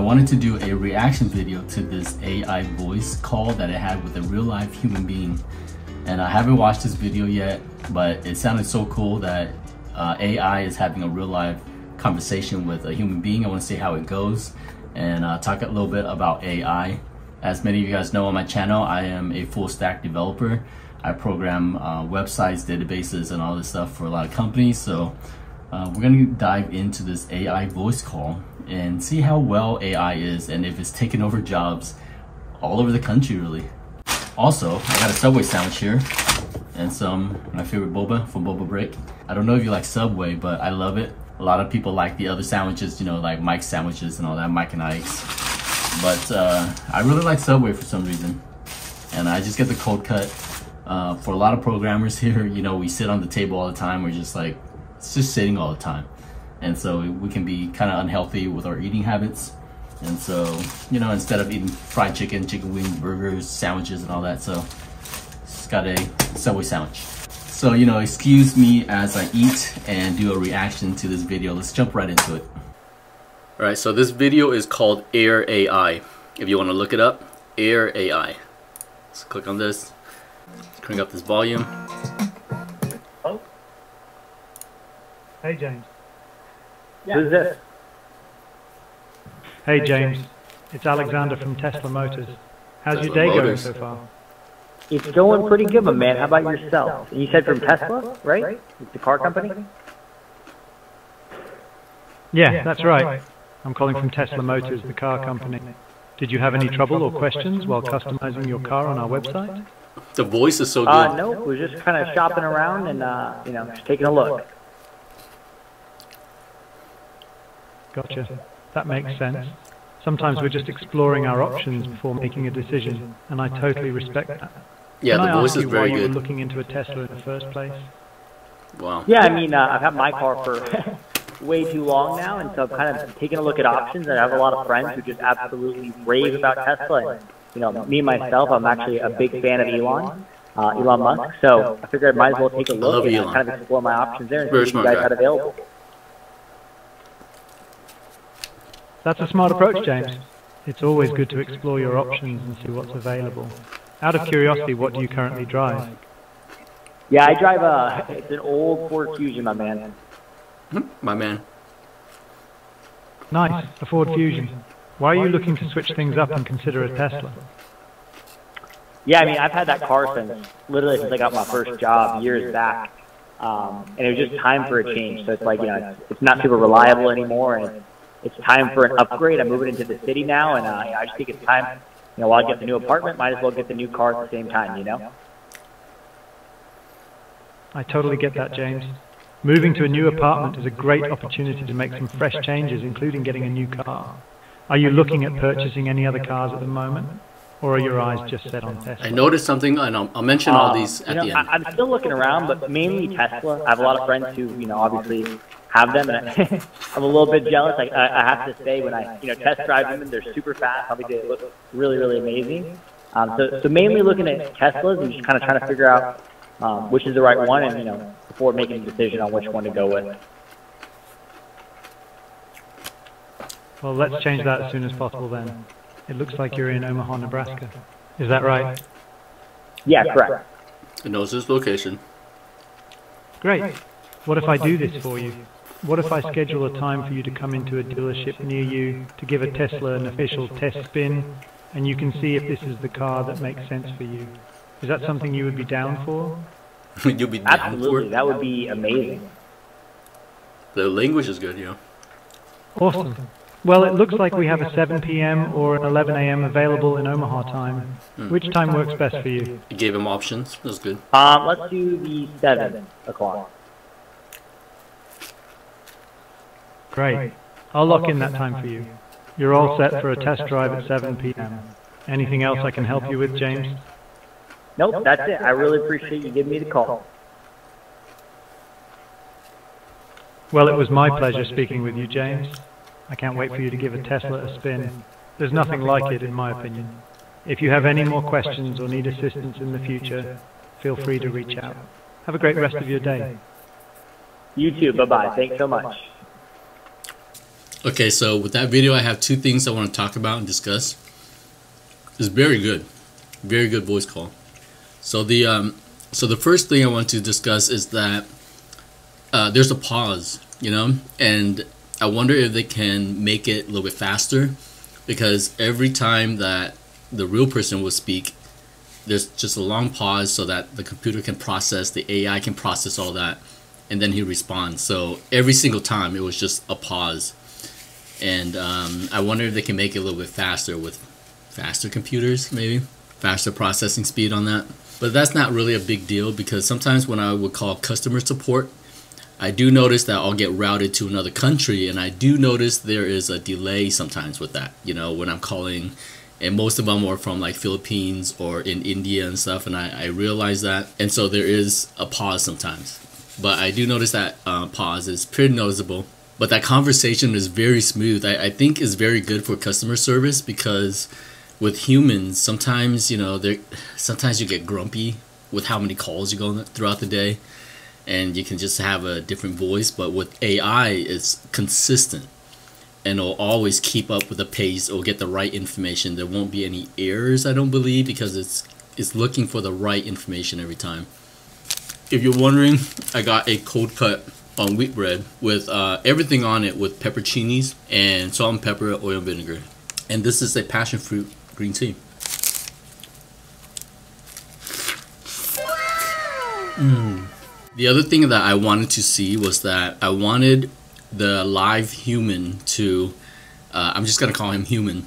wanted to do a reaction video to this AI voice call that I had with a real life human being. And I haven't watched this video yet, but it sounded so cool that uh, AI is having a real life conversation with a human being. I want to see how it goes and uh, talk a little bit about AI. As many of you guys know on my channel, I am a full stack developer. I program uh, websites, databases, and all this stuff for a lot of companies. So uh, we're gonna dive into this AI voice call and see how well AI is and if it's taking over jobs all over the country really. Also, I got a Subway sandwich here and some my favorite boba from Boba Break. I don't know if you like Subway, but I love it. A lot of people like the other sandwiches, you know, like Mike's sandwiches and all that, Mike and Ike's. But uh, I really like Subway for some reason. And I just get the cold cut. Uh, for a lot of programmers here, you know, we sit on the table all the time. We're just like, it's just sitting all the time. And so we can be kind of unhealthy with our eating habits. And so, you know, instead of eating fried chicken, chicken wings, burgers, sandwiches, and all that, so just got a Subway sandwich. So, you know, excuse me as I eat and do a reaction to this video. Let's jump right into it. All right, so this video is called Air AI. If you want to look it up, Air AI. Let's click on this. Crank up this volume. Hey, James. Who's this? Hey, James. It's Alexander from Tesla Motors. How's your day going so far? It's going pretty good, my man. How about yourself? You said from Tesla, right? The car company? Yeah, that's right. I'm calling from Tesla Motors, the car company. Did you have any trouble or questions while customizing your car on our website? The voice is so good. Uh, no, we're just kind of shopping around and, uh, you know, just taking a look. Gotcha. That makes sense. Sometimes we're just exploring our options before making a decision, and I totally respect that. Yeah, Can the I voice ask is you very why you good. were looking into a Tesla in the first place? Wow. Yeah, I mean, uh, I've had my car for way too long now, and so I'm kind of taking a look at options. And I have a lot of friends who just absolutely rave about Tesla. And, you know, me myself, I'm actually a big fan of Elon, uh, Elon Musk. So I figured I might as well take a look and kind of explore my options there and see what you guys guy. had available. That's a smart approach, James. It's always good to explore your options and see what's available. Out of curiosity, what do you currently drive? Yeah, I drive a. It's an old Ford Fusion, my man. My man. Nice, a Ford Fusion. Why are you looking to switch things up and consider a Tesla? Yeah, I mean, I've had that car since literally since I got my first job years back, um, and it was just time for a change. So it's like you know, it's, it's not super reliable anymore, and it's, it's time for an upgrade. I'm moving into the city now, and uh, I just think it's time. You know, while I get the new apartment, might as well get the new car at the same time. You know. I totally get that, James. Moving to a new apartment is a great opportunity to make some fresh changes, including getting a new car. Are you looking at purchasing any other cars at the moment? Or are your eyes just set on Tesla? I noticed something, and I'll, I'll mention all Uh, these you at know, the end. I'm still looking around, but mainly Tesla. I have a lot of friends who, you know, obviously have them, and I, I'm a little bit jealous. I, I, I have to say, when I, you know, test drive them, they're super fast. Obviously, they look really, really amazing. Um, so, so mainly looking at Teslas and just kind of trying to figure out um, which is the right one, and you know, before making a decision on which one to go with. Well, let's change that as soon as possible then. It looks like you're in Omaha, Nebraska. Is that right? Yeah, correct. It knows his location. Great. What if I do this for you? What if I schedule a time for you to come into a dealership near you to give a Tesla an official test spin and you can see if this is the car that makes sense for you? Is that something you would be down for? You'll be down for Absolutely, it. that would be amazing. The language is good, you know. Awesome. Well, it looks like we have a 7 p.m. or an 11 a.m. available in Omaha time. Which time works best for you? You gave him options. That's good. Um, let's do the seven o'clock. Great. I'll lock in that time for you. You're all set for a test drive at 7 p.m. Anything else I can help you with, James? Nope, that's it. I really appreciate you giving me the call. Well, it was my pleasure speaking with you, James. I can't wait for you to give a Tesla a spin. There's nothing like it, in my opinion. If you have any more questions or need assistance in the future, feel free to reach out. Have a great rest of your day. You too. Bye bye. Thanks so much. Okay, so with that video, I have two things I want to talk about and discuss. It's very good, very good voice call. So the um, so the first thing I want to discuss is that uh, there's a pause, you know, and I wonder if they can make it a little bit faster because every time that the real person will speak, there's just a long pause so that the computer can process, the AI can process all that, and then he responds. So every single time it was just a pause. And um, I wonder if they can make it a little bit faster with faster computers, maybe faster processing speed on that. But that's not really a big deal because sometimes when I would call customer support, I do notice that I'll get routed to another country, and I do notice there is a delay sometimes with that. You know, when I'm calling, and most of them are from like Philippines or in India and stuff, and I, I realize that, and so there is a pause sometimes. But I do notice that uh, pause is pretty noticeable. But that conversation is very smooth. I, I think is very good for customer service because with humans, sometimes you know, they sometimes you get grumpy with how many calls you go throughout the day and you can just have a different voice. But with AI, it's consistent and it'll always keep up with the pace It'll get the right information. There won't be any errors, I don't believe, because it's it's looking for the right information every time. If you're wondering, I got a cold cut on wheat bread with uh, everything on it with pepperoncinis and salt and pepper, oil and vinegar. And this is a passion fruit green tea. Mmm. The other thing that I wanted to see was that I wanted the live human to, uh, I'm just going to call him human.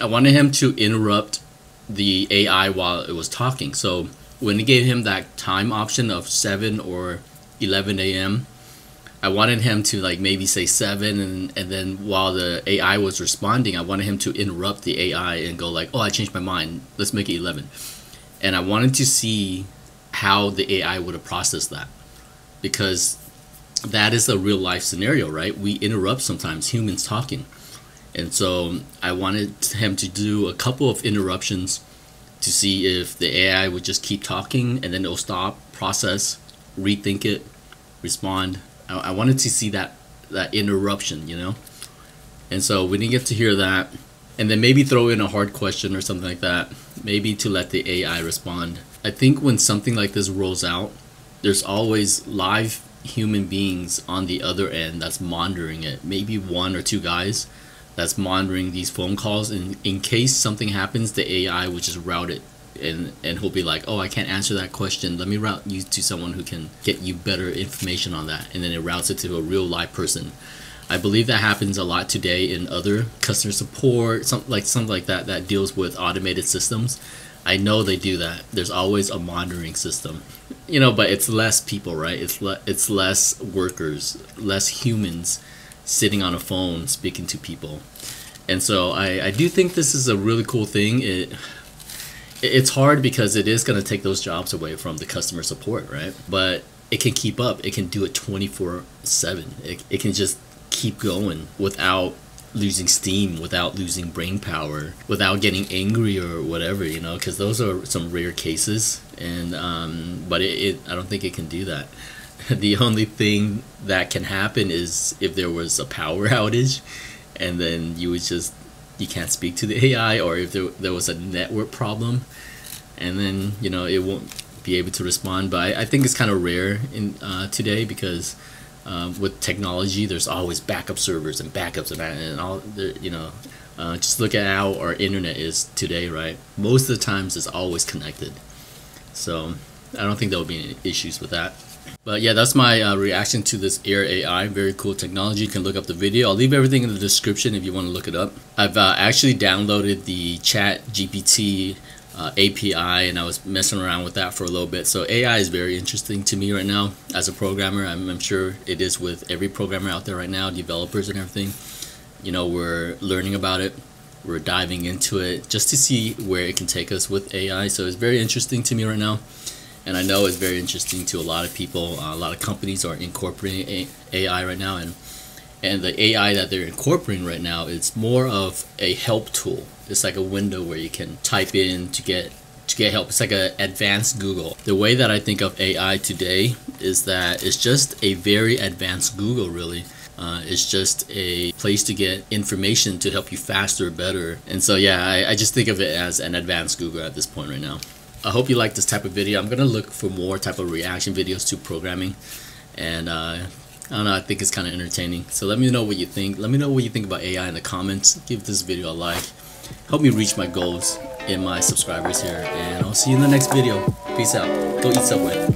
I wanted him to interrupt the AI while it was talking. So when it gave him that time option of 7 or 11 a.m., I wanted him to like maybe say 7 and, and then while the AI was responding, I wanted him to interrupt the AI and go like, oh, I changed my mind. Let's make it 11. And I wanted to see how the AI would have processed that. Because that is a real life scenario, right? We interrupt sometimes humans talking. And so I wanted him to do a couple of interruptions to see if the AI would just keep talking and then it'll stop, process, rethink it, respond. I, I wanted to see that that interruption, you know? And so we didn't get to hear that. And then maybe throw in a hard question or something like that, maybe to let the AI respond. I think when something like this rolls out, there's always live human beings on the other end that's monitoring it. Maybe one or two guys that's monitoring these phone calls. And in case something happens, the AI will just route it. And, and he'll be like, oh, I can't answer that question. Let me route you to someone who can get you better information on that. And then it routes it to a real live person. I believe that happens a lot today in other customer support, something like something like that that deals with automated systems I know they do that. There's always a monitoring system, you know, but it's less people, right? It's le- it's less workers, less humans sitting on a phone speaking to people, and so I I do think this is a really cool thing. It it's hard because it is going to take those jobs away from the customer support, right? But it can keep up. It can do it 24 7. It, it can just keep going without losing steam without losing brain power without getting angry or whatever you know because those are some rare cases and um, but it, it i don't think it can do that the only thing that can happen is if there was a power outage and then you would just you can't speak to the ai or if there, there was a network problem and then you know it won't be able to respond but i, I think it's kind of rare in uh, today because um, with technology, there's always backup servers and backups and, and all. You know, uh, just look at how our internet is today, right? Most of the times, it's always connected. So I don't think there will be any issues with that. But yeah, that's my uh, reaction to this Air AI. Very cool technology. You can look up the video. I'll leave everything in the description if you want to look it up. I've uh, actually downloaded the Chat GPT uh, API and I was messing around with that for a little bit. So AI is very interesting to me right now as a programmer. I'm, I'm, sure it is with every programmer out there right now, developers and everything. You know, we're learning about it. We're diving into it just to see where it can take us with AI. So it's very interesting to me right now. And I know it's very interesting to a lot of people. Uh, a lot of companies are incorporating AI right now. And, and the AI that they're incorporating right now, it's more of a help tool it's like a window where you can type in to get to get help. It's like an advanced Google. The way that I think of AI today is that it's just a very advanced Google really. Uh, it's just a place to get information to help you faster, better. And so, yeah, I, I just think of it as an advanced Google at this point right now. I hope you like this type of video. I'm gonna look for more type of reaction videos to programming, and uh, I don't know. I think it's kind of entertaining. So let me know what you think. Let me know what you think about AI in the comments. Give this video a like. Help me reach my goals in my subscribers here, and I'll see you in the next video. Peace out. Go eat Subway.